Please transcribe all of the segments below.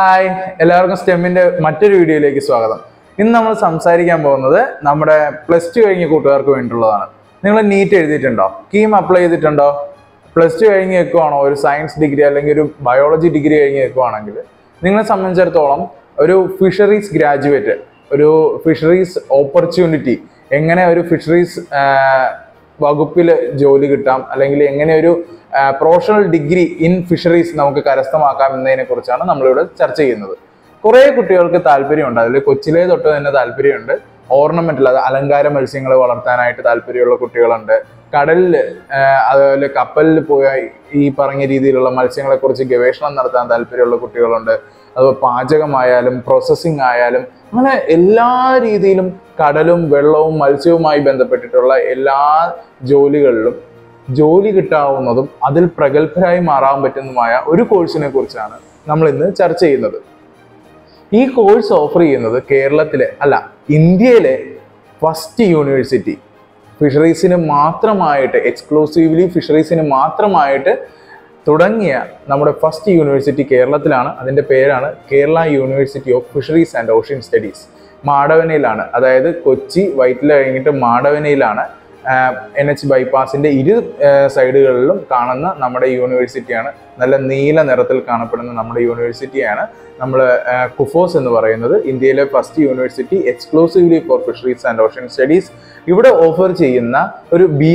Hi എല്ലാവർക്കും സ്റ്റെമ്മിന്റെ മറ്റൊരു വീഡിയോയിലേക്ക് സ്വാഗതം. ഇന്ന് നമ്മൾ സംസാരിക്കാൻ പോകുന്നത് നമ്മുടെ പ്ലസ് ടു കഴിഞ്ഞ കൂട്ടുകാർക്ക് വേണ്ടിയുള്ളതാണ്. നിങ്ങൾ നീറ്റ് എഴുതിയിട്ടുണ്ടോ? കീം അപ്ലൈ ചെയ്തിട്ടുണ്ടോ? പ്ലസ് ടു കഴിഞ്ഞ് വെക്കുവാണോ ഒരു സയൻസ് ഡിഗ്രി അല്ലെങ്കിൽ ഒരു ബയോളജി ഡിഗ്രി കഴിഞ്ഞ് വെക്കുവാണെങ്കിൽ നിങ്ങളെ സംബന്ധിച്ചിടത്തോളം ഒരു ഫിഷറീസ് ഗ്രാജുവേറ്റ് ഒരു ഫിഷറീസ് ഓപ്പർച്യൂണിറ്റി എങ്ങനെ ഒരു ഫിഷറീസ് വകുപ്പിൽ ജോലി കിട്ടാം അല്ലെങ്കിൽ എങ്ങനെ ഒരു പ്രൊഫഷണൽ ഡിഗ്രി ഇൻ ഫിഷറീസ് നമുക്ക് കരസ്ഥമാക്കാം എന്നതിനെ കുറിച്ചാണ് നമ്മളിവിടെ ചർച്ച ചെയ്യുന്നത്. കുറേ കുട്ടികൾക്ക് താല്പര്യമുണ്ട്. അതിൽ കൊച്ചിലെ തൊട്ട് തന്നെ താല്പര്യമുണ്ട്. ഓർണമെന്റൽ അത് അലങ്കാര മത്സ്യങ്ങൾ വളർത്താനായിട്ട് താല്പര്യമുള്ള കുട്ടികളുണ്ട്. കടലിൽ അതുപോലെ കപ്പലിൽ പോയി ഈ പറഞ്ഞ രീതിയിലുള്ള മത്സ്യങ്ങളെ കുറിച്ച് ഗവേഷണം നടത്താൻ താല്പര്യമുള്ള കുട്ടികളുണ്ട്. അതുപോലെ പാചകമായാലും പ്രോസസ്സിംഗ് ആയാലും അങ്ങനെ എല്ലാ രീതിയിലും കടലും വെള്ളവും മത്സ്യവുമായി ബന്ധപ്പെട്ടിട്ടുള്ള എല്ലാ ജോലികളിലും ജോലി കിട്ടാവുന്നതും അതിൽ പ്രഗത്ഭരായി മാറാൻ പറ്റുന്നതുമായ ഒരു കോഴ്സിനെ കുറിച്ചാണ് നമ്മൾ ഇന്ന് ചർച്ച ചെയ്യുന്നത്. ഈ കോഴ്സ് ഓഫർ ചെയ്യുന്നത് കേരളത്തിലെ അല്ല ഇന്ത്യയിലെ ഫസ്റ്റ് യൂണിവേഴ്സിറ്റി ഫിഷറീസിന് മാത്രമായിട്ട് എക്സ്ക്ലൂസീവ്ലി ഫിഷറീസിന് മാത്രമായിട്ട് തുടങ്ങിയ നമ്മുടെ ഫസ്റ്റ് യൂണിവേഴ്സിറ്റി കേരളത്തിലാണ്. അതിന്റെ പേരാണ് Kerala university of fisheries and ocean studies മാടവനയിലാണ്. അതായത് കൊച്ചി വൈറ്റില കഴിഞ്ഞിട്ട് മാടവനയിലാണ് എൻ എച്ച് ബൈപ്പാസിന്റെ ഇരു സൈഡുകളിലും കാണുന്ന നമ്മുടെ യൂണിവേഴ്സിറ്റിയാണ്. നല്ല നീല നിറത്തിൽ കാണപ്പെടുന്ന നമ്മുടെ യൂണിവേഴ്സിറ്റിയാണ്. നമ്മൾ കുഫോസ് എന്ന് പറയുന്നത് ഇന്ത്യയിലെ first university exclusively for fisheries and ocean studies. ഇവിടെ ഓഫർ ചെയ്യുന്ന ഒരു ബി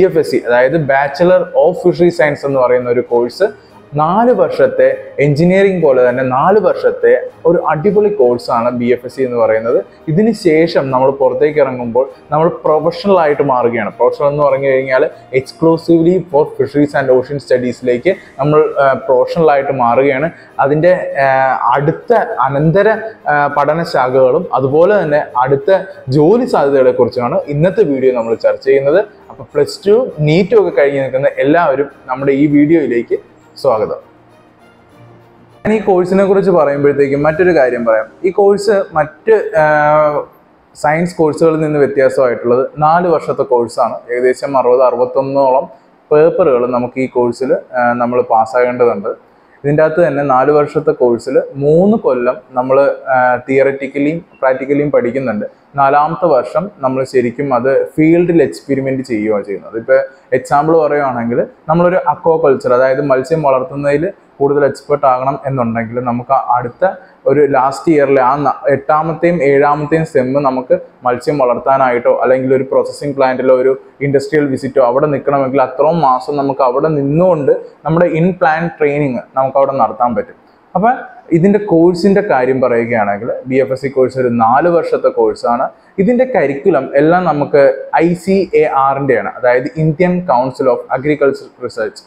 അതായത് ബാച്ചിലർ ഓഫ് ഫിഷറി സയൻസ് എന്ന് പറയുന്ന ഒരു കോഴ്സ് നാല് വർഷത്തെ എഞ്ചിനീയറിംഗ് പോലെ തന്നെ നാല് വർഷത്തെ ഒരു അടിപൊളി കോഴ്സാണ് ബി എഫ് എസ് സി എന്ന് പറയുന്നത്. ഇതിന് ശേഷം നമ്മൾ പുറത്തേക്ക് ഇറങ്ങുമ്പോൾ നമ്മൾ പ്രൊഫഷണൽ ആയിട്ട് മാറുകയാണ്. പ്രൊഫഷണൽ എന്ന് പറഞ്ഞു കഴിഞ്ഞാൽ exclusively for fisheries and ocean സ്റ്റഡീസിലേക്ക് നമ്മൾ പ്രൊഫഷണൽ ആയിട്ട് മാറുകയാണ്. അതിന്റെ അടുത്ത അനന്തര പഠനശാഖകളും പഠന ശാഖകളും അതുപോലെ തന്നെ അടുത്ത ജോലി സാധ്യതകളെ കുറിച്ചാണ് ഇന്നത്തെ വീഡിയോ നമ്മൾ ചർച്ച ചെയ്യുന്നത്. അപ്പോൾ പ്ലസ് ടു നീറ്റും ഒക്കെ കഴിഞ്ഞ് നിൽക്കുന്ന എല്ലാവരും നമ്മുടെ ഈ വീഡിയോയിലേക്ക് സ്വാഗതം. ഞാൻ ഈ കോഴ്സിനെ കുറിച്ച് പറയുമ്പോഴത്തേക്കും മറ്റൊരു കാര്യം പറയാം. ഈ കോഴ്സ് മറ്റ് സയൻസ് കോഴ്സുകളിൽ നിന്ന് വ്യത്യാസമായിട്ടുള്ളത് നാല് വർഷത്തെ കോഴ്സാണ് ഏകദേശം അറുപത് അറുപത്തൊന്നോളം പേപ്പറുകൾ നമുക്ക് ഈ കോഴ്സിൽ നമ്മൾ പാസ്സാകേണ്ടതുണ്ട് ഇതിന്റെ അകത്ത് തന്നെ നാല് വർഷത്തെ കോഴ്സിൽ മൂന്ന് കൊല്ലം നമ്മൾ തിയററ്റിക്കലിയും പ്രാക്ടിക്കലിയും പഠിക്കുന്നുണ്ട്. നാലാമത്തെ വർഷം നമ്മൾ ശരിക്കും അത് ഫീൽഡിൽ എക്സ്പെരിമെന്റ് ചെയ്യുകയാണ് ചെയ്യുന്നത്. ഇപ്പോൾ എക്സാമ്പിൾ പറയുകയാണെങ്കിൽ നമ്മളൊരു അക്വ കൾച്ചർ അതായത് മത്സ്യം വളർത്തുന്നതിൽ കൂടുതൽ എക്സ്പെർട്ട് ആകണം എന്നുണ്ടെങ്കിൽ നമുക്ക് അടുത്ത ഒരു ലാസ്റ്റ് ഇയറിലെ ആ എട്ടാമത്തെയും ഏഴാമത്തെയും സെമ്മ് നമുക്ക് മത്സ്യം വളർത്താനായിട്ടോ അല്ലെങ്കിൽ ഒരു പ്രോസസ്സിംഗ് പ്ലാന്റിലോ ഒരു ഇൻഡസ്ട്രിയൽ വിസിറ്റോ അവിടെ നിൽക്കണമെങ്കിൽ അത്രയും മാസം നമുക്ക് അവിടെ നിന്നുകൊണ്ട് നമ്മുടെ ഇൻ പ്ലാൻ ട്രെയിനിങ് നമുക്ക് അവിടെ നടത്താൻ പറ്റും. അപ്പം ഇതിന്റെ കോഴ്സിന്റെ കാര്യം പറയുകയാണെങ്കിൽ B F S C course ഒരു നാല് വർഷത്തെ കോഴ്സാണ് ഇതിന്റെ കരിക്കുലം എല്ലാം നമുക്ക് ഐ സി എ ആറിന്റെ ആണ് അതായത് Indian council of agriculture research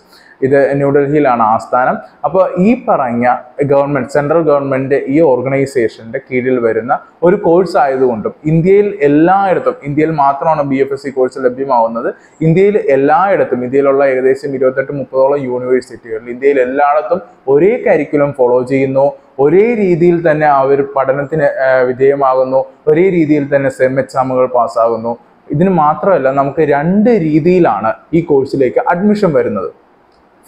ഇത് ന്യൂഡൽഹിയിലാണ് ആസ്ഥാനം. അപ്പോൾ ഈ പറഞ്ഞ ഗവൺമെന്റ് സെൻട്രൽ ഗവൺമെന്റ് ഈ ഓർഗനൈസേഷന്റെ കീഴിൽ വരുന്ന ഒരു കോഴ്സ് ആയതുകൊണ്ടും ഇന്ത്യയിൽ എല്ലായിടത്തും ഇന്ത്യയിൽ മാത്രമാണ് B F S C course ലഭ്യമാവുന്നത്. ഇന്ത്യയിൽ എല്ലായിടത്തും ഇന്ത്യയിലുള്ള ഏകദേശം ഇരുപത്തെട്ട് മുപ്പതോളം യൂണിവേഴ്സിറ്റികളിൽ ഇന്ത്യയിൽ എല്ലായിടത്തും ഒരേ കരിക്കുലം ഫോളോ ചെയ്യുന്നു. ഒരേ രീതിയിൽ തന്നെ അവർ പഠനത്തിന് വിധേയമാകുന്നു. ഒരേ രീതിയിൽ തന്നെ സെം എക്സാമുകൾ പാസ്സാകുന്നു. ഇതിന് മാത്രമല്ല നമുക്ക് രണ്ട് രീതിയിലാണ് ഈ കോഴ്സിലേക്ക് അഡ്മിഷൻ വരുന്നത്.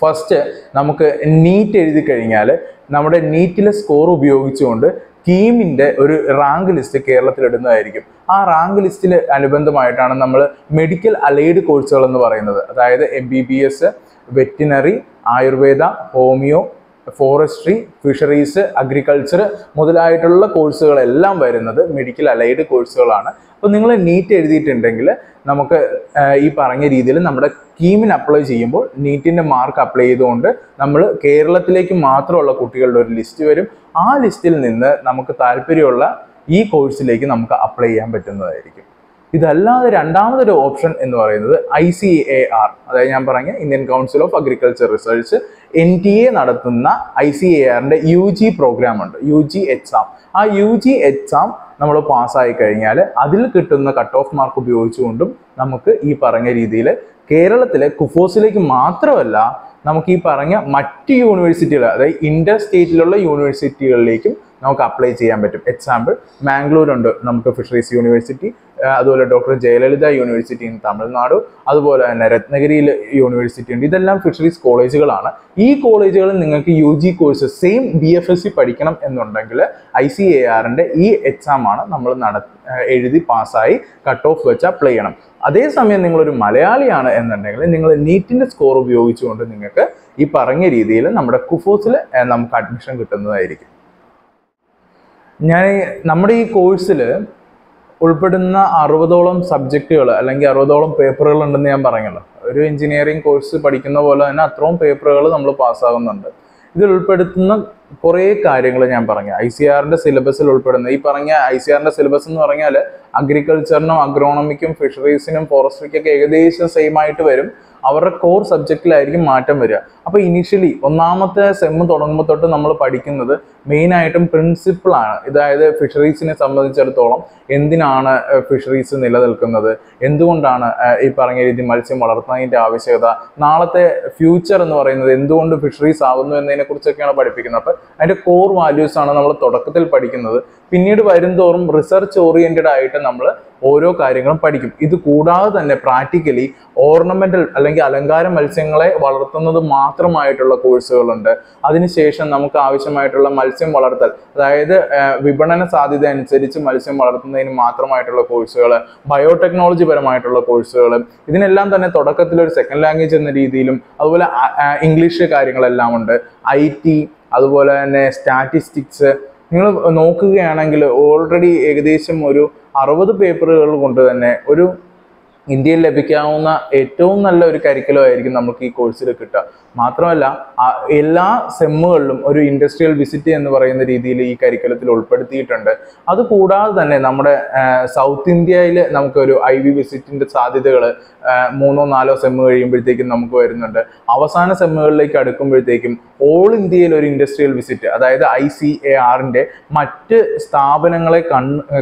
ഫസ്റ്റ് നമുക്ക് നീറ്റ് എഴുതി കഴിഞ്ഞാൽ നമ്മുടെ നീറ്റിലെ സ്കോർ ഉപയോഗിച്ചുകൊണ്ട് കീമിന്റെ ഒരു റാങ്ക് ലിസ്റ്റ് കേരളത്തിൽ ഇടുന്നതായിരിക്കും ആ റാങ്ക് ലിസ്റ്റിൽ അനുബന്ധമായിട്ടാണ് നമ്മൾ മെഡിക്കൽ അലൈഡ് കോഴ്സുകൾ എന്ന് പറയുന്നത്. അതായത് M B B S veterinary Ayurveda homeo forestry fisheries agriculture മുതലായിട്ടുള്ള കോഴ്സുകളെല്ലാം വരുന്നത് മെഡിക്കൽ അലൈഡ് കോഴ്സുകളാണ് അപ്പോൾ നിങ്ങൾ നീറ്റ് എഴുതിയിട്ടുണ്ടെങ്കിൽ നമുക്ക് ഈ പറഞ്ഞ രീതിയിൽ നമ്മുടെ കീമിന് അപ്ലൈ ചെയ്യുമ്പോൾ നീറ്റിന്റെ മാർക്ക് അപ്ലൈ ചെയ്തുകൊണ്ട് നമ്മൾ കേരളത്തിലേക്ക് മാത്രമുള്ള കുട്ടികളുടെ ഒരു ലിസ്റ്റ് വരും. ആ ലിസ്റ്റിൽ നിന്ന് നമുക്ക് താല്പര്യമുള്ള ഈ കോഴ്സിലേക്ക് നമുക്ക് അപ്ലൈ ചെയ്യാൻ പറ്റുന്നതായിരിക്കും. ഇതല്ലാതെ രണ്ടാമതൊരു ഓപ്ഷൻ എന്ന് പറയുന്നത് ഐ സി എ ആർ. അതായത് ഞാൻ പറഞ്ഞ Indian council of agriculture research N T A നടത്തുന്ന ഐ സി എ ആറിന്റെ യു ജി പ്രോഗ്രാം ഉണ്ട് യു ജി എക്സാം. ആ യു ജി എക്സാം നമ്മൾ പാസ്സായി കഴിഞ്ഞാൽ അതിൽ കിട്ടുന്ന കട്ട് ഓഫ് മാർക്ക് ഉപയോഗിച്ചുകൊണ്ടും നമുക്ക് ഈ പറഞ്ഞ രീതിയിൽ കേരളത്തിലെ കുഫോസിലേക്ക് മാത്രമല്ല നമുക്ക് ഈ പറഞ്ഞ മറ്റ് യൂണിവേഴ്സിറ്റികൾ അതായത് ഇന്റർ സ്റ്റേറ്റിലുള്ള യൂണിവേഴ്സിറ്റികളിലേക്കും നമുക്ക് അപ്ലൈ ചെയ്യാൻ പറ്റും. എക്സാമ്പിൾ മാംഗ്ലൂർ ഉണ്ട് നമുക്ക് ഫിഷറീസ് യൂണിവേഴ്സിറ്റി അതുപോലെ doctor Jayalalithaa university in Tamil Nadu അതുപോലെ തന്നെ രത്നഗിരിയിൽ യൂണിവേഴ്സിറ്റി ഉണ്ട്. ഇതെല്ലാം ഫിഷറീസ് കോളേജുകളാണ് ഈ കോളേജുകളിൽ നിങ്ങൾക്ക് U G course same B F S C പഠിക്കണം എന്നുണ്ടെങ്കിൽ ഐ സി എ ആറിന്റെ ഈ എക്സാം ആണ് നമ്മൾ നട എഴുതി പാസ്സായി കട്ട് ഓഫ് വെച്ച് അപ്ലൈ ചെയ്യണം. അതേസമയം നിങ്ങളൊരു മലയാളിയാണ് എന്നുണ്ടെങ്കിൽ നിങ്ങൾ നീറ്റിന്റെ സ്കോർ ഉപയോഗിച്ചുകൊണ്ട് നിങ്ങൾക്ക് ഈ പറഞ്ഞ രീതിയിൽ നമ്മുടെ കുഫോസിൽ നമുക്ക് അഡ്മിഷൻ കിട്ടുന്നതായിരിക്കും. ഞാൻ നമ്മുടെ ഈ കോഴ്സിൽ ഉൾപ്പെടുന്ന അറുപതോളം സബ്ജക്റ്റുകൾ അല്ലെങ്കിൽ അറുപതോളം പേപ്പറുകൾ ഉണ്ടെന്ന് ഞാൻ പറഞ്ഞല്ലോ ഒരു എഞ്ചിനീയറിംഗ് കോഴ്സ് പഠിക്കുന്ന പോലെ തന്നെ അത്രയും പേപ്പറുകൾ നമ്മൾ പാസ്സാകുന്നുണ്ട്. ഇതിൽ ഉൾപ്പെടുത്തുന്ന കുറേ കാര്യങ്ങൾ ഞാൻ പറഞ്ഞു ഐ സി ആറിന്റെ സിലബസിൽ ഉൾപ്പെടുന്ന ഈ പറഞ്ഞ ഐ സി ആറിന്റെ സിലബസ് എന്ന് പറഞ്ഞാൽ അഗ്രികൾച്ചറിനും അഗ്രോണമിക്കും ഫിഷറീസിനും ഫോറസ്ട്രിക്കൊക്കെ ഏകദേശം സെയിം ആയിട്ട് വരും. അവരുടെ കോർ സബ്ജക്റ്റിലായിരിക്കും മാറ്റം വരിക. അപ്പോൾ ഇനിഷ്യലി ഒന്നാമത്തെ സെമ്മ് തുടങ്ങുമ്പോൾ തൊട്ട് നമ്മൾ പഠിക്കുന്നത് മെയിനായിട്ടും പ്രിൻസിപ്പിളാണ് അതായത് ഫിഷറീസിനെ സംബന്ധിച്ചിടത്തോളം എന്തിനാണ് ഫിഷറീസ് നിലനിൽക്കുന്നത്? എന്തുകൊണ്ടാണ് ഈ പറഞ്ഞ രീതി മത്സ്യം വളർത്തുന്നതിന്റെ ആവശ്യകത? നാളത്തെ ഫ്യൂച്ചർ എന്ന് പറയുന്നത് എന്തുകൊണ്ട് ഫിഷറീസ് ആകുന്നു എന്നതിനെക്കുറിച്ചൊക്കെയാണ് പഠിപ്പിക്കുന്നത്. അപ്പോൾ അതിന്റെ കോർ വാല്യൂസ് ആണ് നമ്മൾ തുടക്കത്തിൽ പഠിക്കുന്നത്. പിന്നീട് വരുംതോറും റിസർച്ച് ഓറിയന്റഡ് ആയിട്ട് നമ്മൾ ഓരോ കാര്യങ്ങളും പഠിക്കും. ഇത് കൂടാതെ തന്നെ പ്രാക്ടിക്കലി ഓർണമെന്റൽ അല്ലെങ്കിൽ അലങ്കാര മത്സ്യങ്ങളെ വളർത്തുന്നത് മാത്രമായിട്ടുള്ള കോഴ്സുകളുണ്ട് അതിനുശേഷം നമുക്ക് ആവശ്യമായിട്ടുള്ള മത്സ്യം വളർത്തൽ അതായത് വിപണന സാധ്യത അനുസരിച്ച് മത്സ്യം വളർത്തുന്നതിന് മാത്രമായിട്ടുള്ള കോഴ്സുകൾ ബയോടെക്നോളജി പരമായിട്ടുള്ള കോഴ്സുകൾ ഇതിനെല്ലാം തന്നെ തുടക്കത്തിൽ ഒരു സെക്കൻഡ് ലാംഗ്വേജ് എന്ന രീതിയിലും അതുപോലെ ഇംഗ്ലീഷ് കാര്യങ്ങളെല്ലാം ഉണ്ട്. ഐ അതുപോലെ തന്നെ സ്റ്റാറ്റിസ്റ്റിക്സ് നിങ്ങൾ നോക്കുകയാണെങ്കിൽ ഓൾറെഡി ഏകദേശം ഒരു അറുപത് പേപ്പറുകൾ കൊണ്ട് തന്നെ ഒരു ഇന്ത്യയിൽ ലഭിക്കാവുന്ന ഏറ്റവും നല്ല ഒരു കരിക്കുലം ആയിരിക്കും നമുക്ക് ഈ കോഴ്സിൽ കിട്ടുക. മാത്രമല്ല എല്ലാ സെമ്മുകളിലും ഒരു ഇൻഡസ്ട്രിയൽ വിസിറ്റ് എന്ന് പറയുന്ന രീതിയിൽ ഈ കരിക്കലത്തിൽ ഉൾപ്പെടുത്തിയിട്ടുണ്ട്. അത് കൂടാതെ തന്നെ നമ്മുടെ സൗത്ത് ഇന്ത്യയിൽ നമുക്കൊരു ഐ വി വിസിറ്റിന്റെ സാധ്യതകൾ മൂന്നോ നാലോ സെമ്മ് കഴിയുമ്പോഴത്തേക്കും നമുക്ക് വരുന്നുണ്ട്. അവസാന സെമ്മുകളിലേക്ക് അടുക്കുമ്പോഴത്തേക്കും ഓൾ ഇന്ത്യയിൽ ഒരു ഇൻഡസ്ട്രിയൽ വിസിറ്റ് അതായത് ഐ സി എ ആറിന്റെ മറ്റ് സ്ഥാപനങ്ങളെ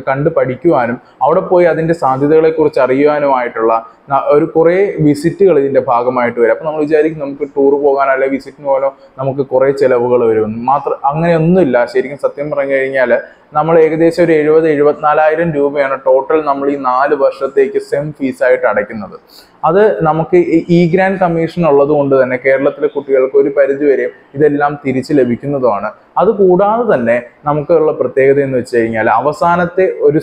കണ്ട് പഠിക്കുവാനും അവിടെ പോയി അതിന്റെ സാധ്യതകളെക്കുറിച്ച് അറിയുവാനുമായിട്ടുള്ള ഒരു കുറേ വിസിറ്റുകൾ ഇതിന്റെ ഭാഗമായിട്ട് വരും. അപ്പൊ നമ്മൾ വിചാരിക്കും നമുക്ക് ടൂർ പോകാനോ അല്ലെങ്കിൽ വിസിറ്റിന് പോകാനോ നമുക്ക് കുറേ ചിലവുകൾ വരും. മാത്രം അങ്ങനെയൊന്നുമില്ല. ശരിക്കും സത്യം പറഞ്ഞു കഴിഞ്ഞാൽ നമ്മൾ ഏകദേശം ഒരു എഴുപത് എഴുപത്തിനാലായിരം രൂപയാണ് ടോട്ടൽ നമ്മൾ ഈ നാല് വർഷത്തേക്ക് സെം ഫീസായിട്ട് അടയ്ക്കുന്നത്. അത് നമുക്ക് ഇ ഗ്രാൻഡ് കമ്മീഷൻ ഉള്ളത് കൊണ്ട് തന്നെ കേരളത്തിലെ കുട്ടികൾക്ക് ഒരു പരിധി വരെ ഇതെല്ലാം തിരിച്ച് ലഭിക്കുന്നതുമാണ്. അത് കൂടാതെ തന്നെ നമുക്കുള്ള പ്രത്യേകത എന്ന് വെച്ച് കഴിഞ്ഞാൽ അവസാനത്തെ ഒരു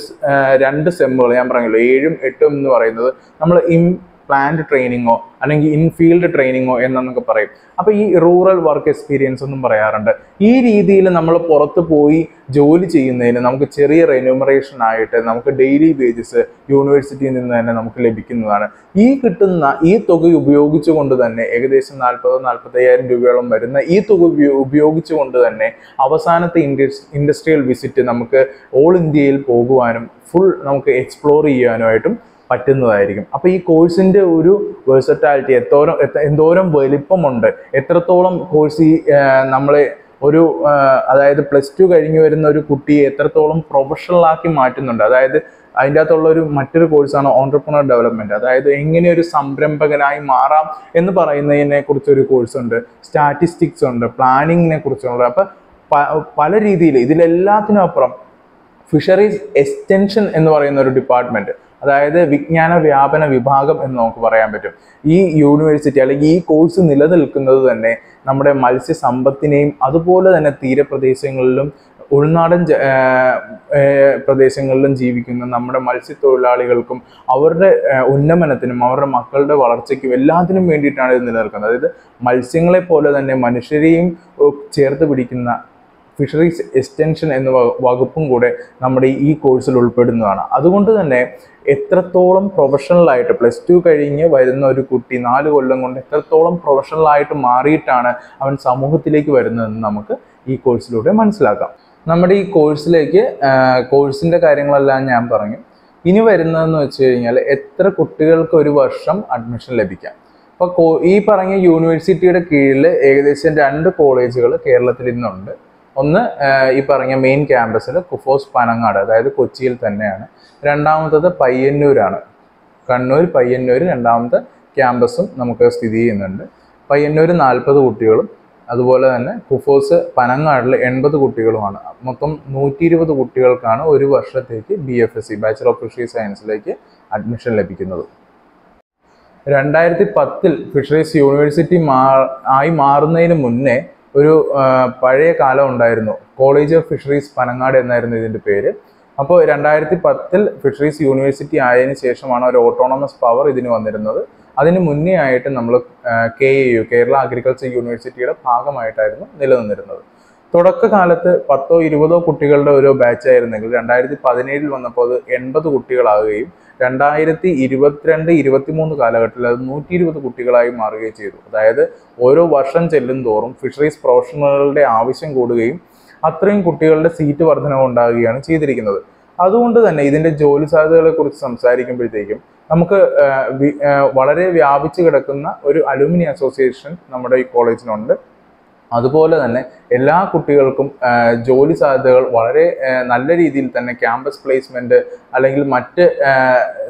രണ്ട് സെമ്മുകൾ ഞാൻ പറഞ്ഞല്ലോ ഏഴും എട്ടും എന്ന് പറയുന്നത് നമ്മൾ ഇൻ പ്ലാന്റ് ട്രെയിനിങ്ങോ അല്ലെങ്കിൽ ഇൻഫീൽഡ് ട്രെയിനിങ്ങോ എന്നൊക്കെ പറയും. അപ്പോൾ ഈ റൂറൽ വർക്ക് എക്സ്പീരിയൻസ് എന്നും പറയാറുണ്ട്. ഈ രീതിയിൽ നമ്മൾ പുറത്ത് പോയി ജോലി ചെയ്യുന്നതിന് നമുക്ക് ചെറിയ റെന്യൂമറേഷൻ ആയിട്ട് നമുക്ക് ഡെയിലി വേജസ് യൂണിവേഴ്സിറ്റിയിൽ നിന്ന് തന്നെ നമുക്ക് ലഭിക്കുന്നതാണ്. ഈ കിട്ടുന്ന ഈ തുക ഉപയോഗിച്ചുകൊണ്ട് തന്നെ ഏകദേശം നാൽപ്പതോ നാൽപ്പത്തയ്യായിരം രൂപയോളം വരുന്ന ഈ തുക ഉപയോഗിച്ചുകൊണ്ട് തന്നെ അവസാനത്തെ ഇൻഡസ് ഇൻഡസ്ട്രിയൽ വിസിറ്റ് നമുക്ക് ഓൾ ഇന്ത്യയിൽ പോകുവാനും ഫുൾ നമുക്ക് എക്സ്പ്ലോർ ചെയ്യാനുമായിട്ടും പറ്റുന്നതായിരിക്കും. അപ്പോൾ ഈ കോഴ്സിന്റെ ഒരു വേഴ്സറ്റാലിറ്റി എത്തോരം എത്ത- എന്തോരം വലിപ്പമുണ്ട് എത്രത്തോളം കോഴ്സ് ഈ നമ്മളെ ഒരു അതായത് പ്ലസ് ടു കഴിഞ്ഞു വരുന്ന ഒരു കുട്ടിയെ എത്രത്തോളം പ്രൊഫഷണൽ ആക്കി മാറ്റുന്നുണ്ട്. അതായത് അതിന്റെ അകത്തുള്ള ഒരു മറ്റൊരു കോഴ്സാണ് ഓൺടർപ്രണർ ഡെവലപ്മെന്റ് അതായത് എങ്ങനെ ഒരു സംരംഭകനായി മാറാം എന്ന് പറയുന്നതിനെ കുറിച്ചൊരു കോഴ്സ് ഉണ്ട് സ്റ്റാറ്റിസ്റ്റിക്സ് ഉണ്ട് പ്ലാനിങ്ങിനെ കുറിച്ചുണ്ട് അപ്പൊ പല രീതിയിൽ ഇതിലെല്ലാത്തിനും അപ്പുറം ഫിഷറീസ് എക്സ്റ്റൻഷൻ എന്ന് പറയുന്ന ഒരു ഡിപ്പാർട്ട്മെന്റ് അതായത് വിജ്ഞാന വ്യാപന വിഭാഗം എന്ന് നമുക്ക് പറയാൻ പറ്റും. ഈ യൂണിവേഴ്സിറ്റി അല്ലെങ്കിൽ ഈ കോഴ്സ് നിലനിൽക്കുന്നത് തന്നെ നമ്മുടെ മത്സ്യസമ്പത്തിനെയും അതുപോലെ തന്നെ തീരപ്രദേശങ്ങളിലും ഉൾനാടൻ പ്രദേശങ്ങളിലും ജീവിക്കുന്ന നമ്മുടെ മത്സ്യത്തൊഴിലാളികൾക്കും അവരുടെ ഉന്നമനത്തിനും അവരുടെ മക്കളുടെ വളർച്ചയ്ക്കും എല്ലാത്തിനും വേണ്ടിയിട്ടാണ് ഇത് നിലനിൽക്കുന്നത്. അതായത് മത്സ്യങ്ങളെ പോലെ തന്നെ മനുഷ്യരെയും ചേർത്ത് പിടിക്കുന്ന ഫിഷറീസ് എക്സ്റ്റൻഷൻ എന്ന വകുപ്പും കൂടെ നമ്മുടെ ഈ കോഴ്സിൽ ഉൾപ്പെടുന്നതാണ്. അതുകൊണ്ട് തന്നെ എത്രത്തോളം പ്രൊഫഷണൽ ആയിട്ട് പ്ലസ് ടു കഴിഞ്ഞ് വരുന്ന ഒരു കുട്ടി നാല് കൊല്ലം കൊണ്ട് എത്രത്തോളം പ്രൊഫഷണൽ ആയിട്ട് മാറിയിട്ടാണ് അവൻ സമൂഹത്തിലേക്ക് വരുന്നതെന്ന് നമുക്ക് ഈ കോഴ്സിലൂടെ മനസ്സിലാക്കാം. നമ്മുടെ ഈ കോഴ്സിലേക്ക് കോഴ്സിന്റെ കാര്യങ്ങളെല്ലാം ഞാൻ പറഞ്ഞു. ഇനി വരുന്നതെന്ന് വെച്ച് കഴിഞ്ഞാൽ എത്ര കുട്ടികൾക്ക് ഒരു വർഷം അഡ്മിഷൻ ലഭിക്കാം. അപ്പോൾ ഈ പറഞ്ഞ യൂണിവേഴ്സിറ്റിയുടെ കീഴിൽ ഏകദേശം രണ്ട് കോളേജുകൾ കേരളത്തിൽ ഇന്നുണ്ട്. ഒന്ന് ഈ പറഞ്ഞ മെയിൻ ക്യാമ്പസിൽ കുഫോസ് പനങ്ങാട് അതായത് കൊച്ചിയിൽ തന്നെയാണ്. രണ്ടാമത്തത് പയ്യന്നൂരാണ്. കണ്ണൂർ പയ്യന്നൂർ രണ്ടാമത്തെ ക്യാമ്പസും നമുക്ക് സ്ഥിതി ചെയ്യുന്നുണ്ട്. പയ്യന്നൂർ നാൽപ്പത് കുട്ടികളും അതുപോലെ തന്നെ കുഫോസ് പനങ്ങാടിൽ എൺപത് കുട്ടികളുമാണ്. മൊത്തം നൂറ്റി ഇരുപത് കുട്ടികൾക്കാണ് ഒരു വർഷത്തേക്ക് B F S C bachelor of fishery സയൻസിലേക്ക് admission ലഭിക്കുന്നത്. രണ്ടായിരത്തി പത്തിൽ ഫിഷറീസ് യൂണിവേഴ്സിറ്റി മാ ആയി മാറുന്നതിന് മുന്നേ ഒരു പഴയ കാലം ഉണ്ടായിരുന്നു. കോളേജ് ഓഫ് ഫിഷറീസ് പനങ്ങാട് എന്നായിരുന്നു ഇതിന്റെ പേര്. അപ്പോൾ രണ്ടായിരത്തി പത്തിൽ ഫിഷറീസ് യൂണിവേഴ്സിറ്റി ആയതിനു ശേഷമാണ് ഒരു ഓട്ടോണമസ് പവർ ഇതിന് വന്നിരുന്നത്. അതിന് മുന്നേ ആയിട്ട് നമ്മൾ K A U Kerala agriculture യൂണിവേഴ്സിറ്റിയുടെ ഭാഗമായിട്ടായിരുന്നു നിലനിന്നിരുന്നത്. തുടക്കകാലത്ത് പത്തോ ഇരുപതോ കുട്ടികളുടെ ഒരു ബാച്ച് ആയിരുന്നെങ്കിൽ രണ്ടായിരത്തി പതിനേഴിൽ വന്നപ്പോൾ അത് എൺപത് കുട്ടികളാകുകയും രണ്ടായിരത്തി ഇരുപത്തിരണ്ട് ഇരുപത്തിമൂന്ന് കാലഘട്ടത്തിൽ അത് നൂറ്റി ഇരുപത് കുട്ടികളായി മാറുകയും ചെയ്തു. അതായത് ഓരോ വർഷം ചെല്ലും തോറും ഫിഷറീസ് പ്രൊഫഷണലുകളുടെ ആവശ്യം കൂടുകയും അത്രയും കുട്ടികളുടെ സീറ്റ് വർധനവ് ഉണ്ടാകുകയാണ് ചെയ്തിരിക്കുന്നത്. അതുകൊണ്ട് തന്നെ ഇതിന്റെ ജോലി സാധ്യതകളെ കുറിച്ച് സംസാരിക്കുമ്പോഴത്തേക്കും നമുക്ക് വളരെ വ്യാപിച്ചു കിടക്കുന്ന ഒരു അലുമിനി അസോസിയേഷൻ നമ്മുടെ ഈ കോളേജിനുണ്ട് അതുപോലെ തന്നെ എല്ലാ കുട്ടികൾക്കും ജോലി സാധ്യതകൾ വളരെ നല്ല രീതിയിൽ തന്നെ ക്യാമ്പസ് പ്ലേസ്മെന്റ് അല്ലെങ്കിൽ മറ്റ്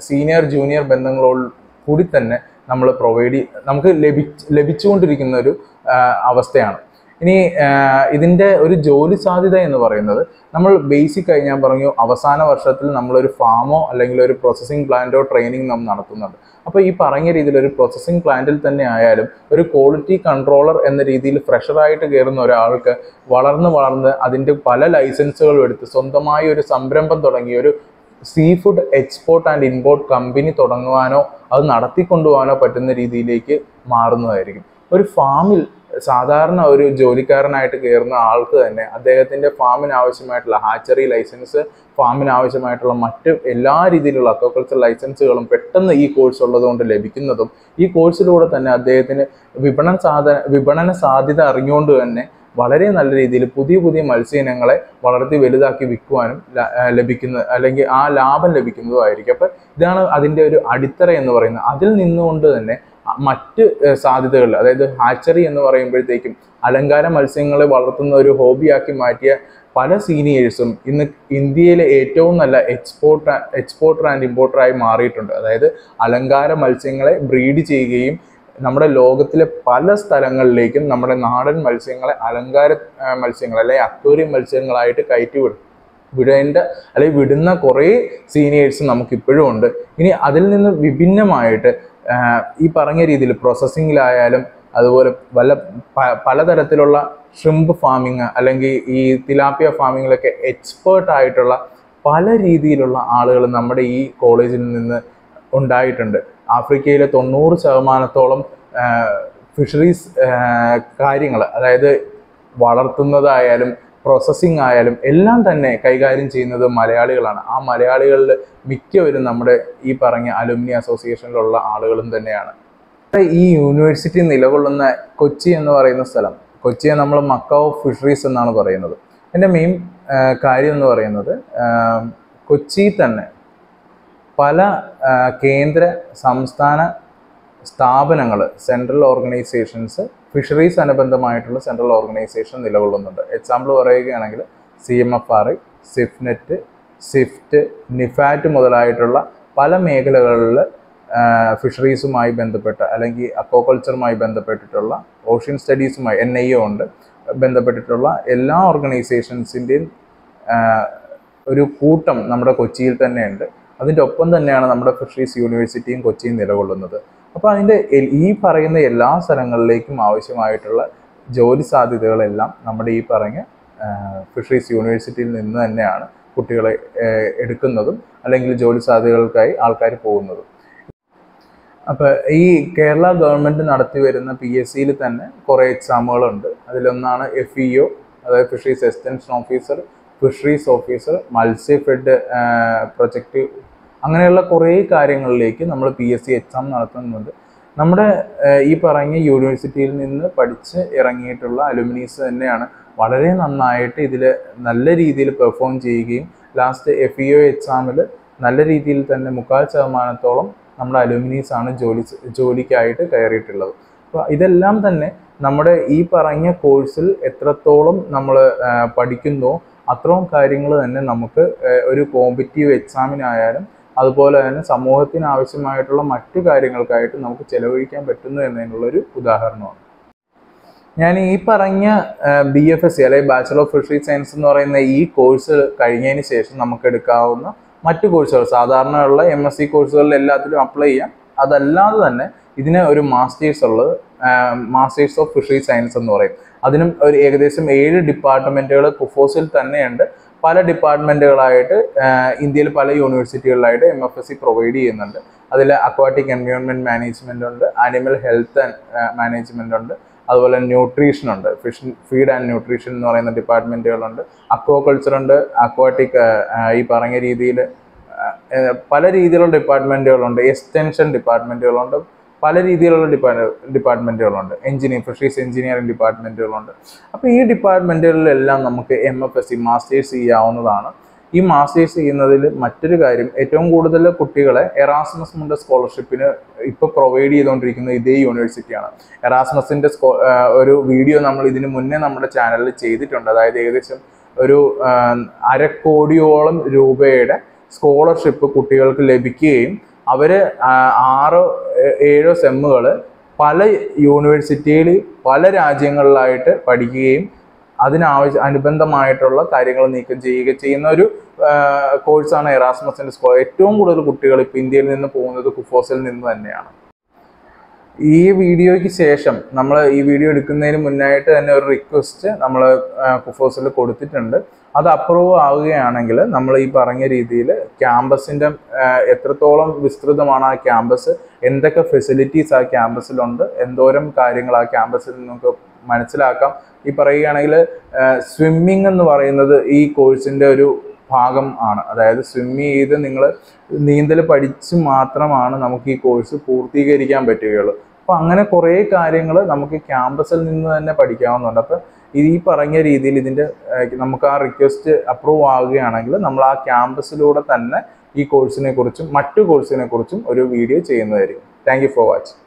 സീനിയർ ജൂനിയർ ബന്ധങ്ങളോട് കൂടി തന്നെ നമ്മൾ പ്രൊവൈഡ് നമുക്ക് ലഭി ലഭിച്ചുകൊണ്ടിരിക്കുന്ന ഒരു അവസ്ഥയാണ്. ഇനി ഇതിന്റെ ഒരു ജോലി സാധ്യത എന്ന് പറയുന്നത് നമ്മൾ ബേസിക് ആയി ഞാൻ പറഞ്ഞു അവസാന വർഷത്തിൽ നമ്മളൊരു ഫാമോ അല്ലെങ്കിൽ ഒരു പ്രോസസ്സിംഗ് പ്ലാന്റോ ട്രെയിനിങ് നാം നടത്തുന്നുണ്ട്. അപ്പോൾ ഈ പറഞ്ഞ രീതിയിൽ ഒരു പ്രോസസ്സിംഗ് പ്ലാന്റിൽ തന്നെ ആയാലും ഒരു ക്വാളിറ്റി കൺട്രോളർ എന്ന രീതിയിൽ ഫ്രഷറായിട്ട് കയറുന്ന ഒരാൾക്ക് വളർന്ന് വളർന്ന് അതിന്റെ പല ലൈസൻസുകളും എടുത്ത് സ്വന്തമായി ഒരു സംരംഭം തുടങ്ങി ഒരു sea food export and import company തുടങ്ങുവാനോ അത് നടത്തിക്കൊണ്ടുപോകാനോ പറ്റുന്ന രീതിയിലേക്ക് മാറുന്നതായിരിക്കും. ഒരു ഫാമിൽ സാധാരണ ഒരു ജോലിക്കാരനായിട്ട് കയറുന്ന ആൾക്ക് തന്നെ അദ്ദേഹത്തിന്റെ ഫാമിന് ആവശ്യമായിട്ടുള്ള ഹാച്ചറി ലൈസൻസ് ഫാമിന് ആവശ്യമായിട്ടുള്ള മറ്റ് എല്ലാ രീതിയിലുള്ള അക്വാകൾച്ചർ ലൈസൻസുകളും പെട്ടെന്ന് ഈ കോഴ്സ് ഉള്ളതുകൊണ്ട് ലഭിക്കുന്നതും ഈ കോഴ്സിലൂടെ തന്നെ അദ്ദേഹത്തിന് വിപണന സാധന വിപണന സാധ്യത അറിഞ്ഞുകൊണ്ട് തന്നെ വളരെ നല്ല രീതിയിൽ പുതിയ പുതിയ മത്സ്യയിനങ്ങളെ വളർത്തി വലുതാക്കി വിൽക്കുവാനും ലഭിക്കുന്ന അല്ലെങ്കിൽ ആ ലാഭം ലഭിക്കുന്നതുമായിരിക്കും. അപ്പം ഇതാണ് അതിന്റെ ഒരു അടിത്തറ എന്ന് പറയുന്നത്. അതിൽ നിന്നുകൊണ്ട് തന്നെ മറ്റ് സാധ്യതകൾ അതായത് ഹാച്ചറി എന്ന് പറയുമ്പോഴത്തേക്കും അലങ്കാര മത്സ്യങ്ങളെ വളർത്തുന്ന ഒരു ഹോബിയാക്കി മാറ്റിയ പല സീനിയേഴ്സും ഇന്ന് ഇന്ത്യയിലെ ഏറ്റവും നല്ല എക്സ്പോർട്ട് എക്സ്പോർട്ടർ ആൻഡ് ഇമ്പോർട്ടറായി മാറിയിട്ടുണ്ട്. അതായത് അലങ്കാര മത്സ്യങ്ങളെ ബ്രീഡ് ചെയ്യുകയും നമ്മുടെ ലോകത്തിലെ പല സ്ഥലങ്ങളിലേക്കും നമ്മുടെ നാടൻ മത്സ്യങ്ങളെ അലങ്കാര മത്സ്യങ്ങൾ അല്ലെങ്കിൽ അക്വേറിയം മത്സ്യങ്ങളായിട്ട് കയറ്റി വിടും വിടേണ്ട അല്ലെങ്കിൽ വിടുന്ന കുറേ സീനിയേഴ്സ് നമുക്കിപ്പോഴും ഉണ്ട്. ഇനി അതിൽ നിന്ന് വിഭിന്നമായിട്ട് ഈ പറഞ്ഞ രീതിയിൽ പ്രോസസ്സിങ്ങിലായാലും അതുപോലെ വല്ല പ- പലതരത്തിലുള്ള ഷ്രിമ്പ് ഫാമിങ് അല്ലെങ്കിൽ ഈ തിലാപ്പിയ ഫാമിങ്ങിലൊക്കെ എക്സ്പേർട്ട് ആയിട്ടുള്ള പല രീതിയിലുള്ള ആളുകൾ നമ്മുടെ ഈ കോളേജിൽ നിന്ന് ഉണ്ടായിട്ടുണ്ട്. ആഫ്രിക്കയിലെ തൊണ്ണൂറ് ശതമാനത്തോളം ഫിഷറീസ് കാര്യങ്ങൾ അതായത് വളർത്തുന്നതായാലും പ്രോസസ്സിംഗ് ആയാലും എല്ലാം തന്നെ കൈകാര്യം ചെയ്യുന്നത് മലയാളികളാണ്. ആ മലയാളികളിൽ മിക്കവരും നമ്മുടെ ഈ പറഞ്ഞ അലുമിനി അസോസിയേഷനിലുള്ള ആളുകളും തന്നെയാണ്. ഈ യൂണിവേഴ്സിറ്റി നിലകൊള്ളുന്ന കൊച്ചി എന്ന് പറയുന്ന സ്ഥലം കൊച്ചിയെ നമ്മൾ മക്ക ഓഫ് ഫിഷറീസ് എന്നാണ് പറയുന്നത്. എന്റെ മെയിൻ കാര്യം എന്ന് പറയുന്നത് കൊച്ചി തന്നെ പല കേന്ദ്ര സംസ്ഥാന സ്ഥാപനങ്ങൾ സെൻട്രൽ ഓർഗനൈസേഷൻസ് ഫിഷറീസ് അനുബന്ധമായിട്ടുള്ള സെൻട്രൽ ഓർഗനൈസേഷൻ നിലകൊള്ളുന്നുണ്ട്. എക്സാമ്പിൾ പറയുകയാണെങ്കിൽ C M F R I CIFNET CIFT NIFAT മുതലായിട്ടുള്ള പല മേഖലകളിൽ ഫിഷറീസുമായി ബന്ധപ്പെട്ട അല്ലെങ്കിൽ അക്വാകൾച്ചറുമായി ബന്ധപ്പെട്ടിട്ടുള്ള ഓഷ്യൻ സ്റ്റഡീസുമായി എൻ ഐ ഒ ഉണ്ട്. ബന്ധപ്പെട്ടിട്ടുള്ള എല്ലാ ഓർഗനൈസേഷൻസിന്റെയും ഒരു കൂട്ടം നമ്മുടെ കൊച്ചിയിൽ തന്നെയുണ്ട്. അതിന്റെ ഒപ്പം തന്നെയാണ് നമ്മുടെ ഫിഷറീസ് യൂണിവേഴ്സിറ്റിയും കൊച്ചിയും നിലകൊള്ളുന്നത്. അപ്പോൾ അതിന്റെ ഈ പറയുന്ന എല്ലാ സ്ഥലങ്ങളിലേക്കും ആവശ്യമായിട്ടുള്ള ജോലി സാധ്യതകളെല്ലാം നമ്മുടെ ഈ പറഞ്ഞ ഫിഷറീസ് യൂണിവേഴ്സിറ്റിയിൽ നിന്ന് തന്നെയാണ് കുട്ടികളെ എടുക്കുന്നതും അല്ലെങ്കിൽ ജോലി സാധ്യതകൾക്കായി ആൾക്കാർ പോകുന്നതും. അപ്പോൾ ഈ കേരള ഗവൺമെന്റ് നടത്തി വരുന്ന പി എസ് സിയിൽ തന്നെ കുറേ എക്സാമുകളുണ്ട്. അതിലൊന്നാണ് എഫ് ഇ ഒ അതായത് fisheries extension officer fisheries officer Matsyafed project അങ്ങനെയുള്ള കുറേ കാര്യങ്ങളിലേക്ക് നമ്മൾ പി എസ് സി എക്സാം നടത്തുന്നുണ്ട്. നമ്മുടെ ഈ പറഞ്ഞ യൂണിവേഴ്സിറ്റിയിൽ നിന്ന് പഠിച്ച് ഇറങ്ങിയിട്ടുള്ള അലുമിനീസ് തന്നെയാണ് വളരെ നന്നായിട്ട് ഇതിൽ നല്ല രീതിയിൽ പെർഫോം ചെയ്യുകയും ലാസ്റ്റ് എഫ് ഇ ഒ എക്സാമിൽ നല്ല രീതിയിൽ തന്നെ മുക്കാൽ ശതമാനത്തോളം നമ്മുടെ അലുമിനീസ് ആണ് ജോലി ജോലിക്കായിട്ട് കയറിയിട്ടുള്ളത്. അപ്പോൾ ഇതെല്ലാം തന്നെ നമ്മുടെ ഈ പറഞ്ഞ കോഴ്സിൽ എത്രത്തോളം നമ്മൾ പഠിക്കുന്നോ അത്രയും കാര്യങ്ങൾ തന്നെ നമുക്ക് ഒരു കോമ്പറ്റീവ് എക്സാമിനായാലും അതുപോലെ തന്നെ സമൂഹത്തിന് ആവശ്യമായിട്ടുള്ള മറ്റു കാര്യങ്ങൾക്കായിട്ട് നമുക്ക് ചെലവഴിക്കാൻ പറ്റുന്നു എന്നതിനുള്ളൊരു ഉദാഹരണമാണ്. ഞാൻ ഈ പറഞ്ഞ ബി എഫ് എസ് സി അല്ലെങ്കിൽ ബാച്ചലർ ഓഫ് ഫിഷറി സയൻസ് എന്ന് പറയുന്ന ഈ കോഴ്സ് കഴിഞ്ഞതിന് ശേഷം നമുക്ക് എടുക്കാവുന്ന മറ്റു കോഴ്സുകൾ സാധാരണയുള്ള എം എസ് സി കോഴ്സുകളിൽ എല്ലാത്തിലും അപ്ലൈ ചെയ്യാം. അതല്ലാതെ തന്നെ ഇതിന് ഒരു മാസ്റ്റേഴ്സ് ഉള്ളത് മാസ്റ്റേഴ്സ് ഓഫ് ഫിഷറി സയൻസ് എന്ന് പറയും. അതിനും ഒരു ഏകദേശം ഏഴ് ഡിപ്പാർട്ട്മെന്റുകൾ കുഫോസിൽ തന്നെയുണ്ട്. പല ഡിപ്പാർട്ട്മെന്റുകളായിട്ട് ഇന്ത്യയിൽ പല യൂണിവേഴ്സിറ്റികളിലായിട്ട് M F S C provide ചെയ്യുന്നുണ്ട്. അതിൽ അക്വാട്ടിക് എൻവയോൺമെന്റ് മാനേജ്മെന്റ് ഉണ്ട് ആനിമൽ ഹെൽത്ത് ആൻഡ് മാനേജ്മെന്റ് ഉണ്ട് അതുപോലെ ന്യൂട്രീഷൻ ഉണ്ട്. ഫിഷ് ഫീഡ് ആൻഡ് ന്യൂട്രീഷൻ എന്ന് പറയുന്ന ഡിപ്പാർട്ട്മെന്റുകളുണ്ട്. അക്വാകൾച്ചർ ഉണ്ട് അക്വാട്ടിക് ഈ പറഞ്ഞ രീതിയിൽ പല രീതിയിലുള്ള ഡിപ്പാർട്ട്മെന്റുകളുണ്ട് എക്സ്റ്റൻഷൻ ഡിപ്പാർട്ട്മെന്റുകളുണ്ട്. പല രീതിയിലുള്ള ഡിപ്പാർട്ട് ഡിപ്പാർട്ട്മെന്റുകളുണ്ട് എഞ്ചിനീയർ ഫിഷറീസ് എഞ്ചിനീയറിംഗ് ഡിപ്പാർട്ട്മെന്റുകളുണ്ട് അപ്പോൾ ഈ ഡിപ്പാർട്ട്മെന്റുകളിലെല്ലാം നമുക്ക് M F S C masters ചെയ്യാവുന്നതാണ്. ഈ മാസ്റ്റേഴ്സ് ചെയ്യുന്നതിൽ മറ്റൊരു കാര്യം ഏറ്റവും കൂടുതൽ കുട്ടികളെ എറാസ്മസ് മുണ്ട സ്കോളർഷിപ്പിന് ഇപ്പോൾ പ്രൊവൈഡ് ചെയ്തുകൊണ്ടിരിക്കുന്നത് ഇതേ യൂണിവേഴ്സിറ്റിയാണ് എറാസ്മസിന്റെ സ്കോ ഒരു വീഡിയോ നമ്മൾ ഇതിന് മുന്നേ നമ്മുടെ ചാനലിൽ ചെയ്തിട്ടുണ്ട്. അതായത് ഏകദേശം ഒരു അരക്കോടിയോളം രൂപയുടെ സ്കോളർഷിപ്പ് കുട്ടികൾക്ക് ലഭിക്കുകയും അവർ ആറോ ഏഴോ സെമ്മുകൾ പല യൂണിവേഴ്സിറ്റിയിൽ പല രാജ്യങ്ങളിലായിട്ട് പഠിക്കുകയും അതിനാവശ്യ അനുബന്ധമായിട്ടുള്ള കാര്യങ്ങൾ നീക്കം ചെയ്യുക ചെയ്യുന്ന ഒരു കോഴ്സാണ് എറാസ്മസിന്റെ സ്കോ ഏറ്റവും കൂടുതൽ കുട്ടികൾ ഇപ്പോൾ ഇന്ത്യയിൽ നിന്ന് പോകുന്നത് കുഫോസിൽ നിന്ന് തന്നെയാണ്. ഈ വീഡിയോയ്ക്ക് ശേഷം നമ്മൾ ഈ വീഡിയോ എടുക്കുന്നതിന് മുന്നായിട്ട് തന്നെ ഒരു റിക്വസ്റ്റ് നമ്മൾ കുഫോസിൽ കൊടുത്തിട്ടുണ്ട്. അത് അപ്രൂവ് ആവുകയാണെങ്കിൽ നമ്മൾ ഈ പറഞ്ഞ രീതിയിൽ ക്യാമ്പസിന്റെ എത്രത്തോളം വിസ്തൃതമാണ് ആ ക്യാമ്പസ് എന്തൊക്കെ ഫെസിലിറ്റീസ് ആ ക്യാമ്പസിലുണ്ട് എന്തോരം കാര്യങ്ങൾ ആ ക്യാമ്പസിൽ നമുക്ക് മനസ്സിലാക്കാം. ഈ പറയുകയാണെങ്കിൽ സ്വിമ്മിങ് എന്ന് പറയുന്നത് ഈ കോഴ്സിന്റെ ഒരു ഭാഗം ആണ്. അതായത് സ്വിമ്മ് ചെയ്ത് നിങ്ങൾ നീന്തൽ പഠിച്ച് മാത്രമാണ് നമുക്ക് ഈ കോഴ്സ് പൂർത്തീകരിക്കാൻ പറ്റുകയുള്ളൂ. അപ്പോൾ അങ്ങനെ കുറേ കാര്യങ്ങൾ നമുക്ക് ക്യാമ്പസിൽ നിന്ന് തന്നെ പഠിക്കാവുന്നുണ്ട് അപ്പോൾ ഈ പറഞ്ഞ രീതിയിൽ ഇതിന്റെ നമുക്ക് ആ റിക്വസ്റ്റ് അപ്രൂവ് ആവുകയാണെങ്കിൽ നമ്മൾ ആ ക്യാമ്പസിലൂടെ തന്നെ ഈ കോഴ്സിനെ കുറിച്ചും മറ്റു കോഴ്സിനെ കുറിച്ചും ഒരു വീഡിയോ ചെയ്യുന്നതായിരിക്കും. Thank for watching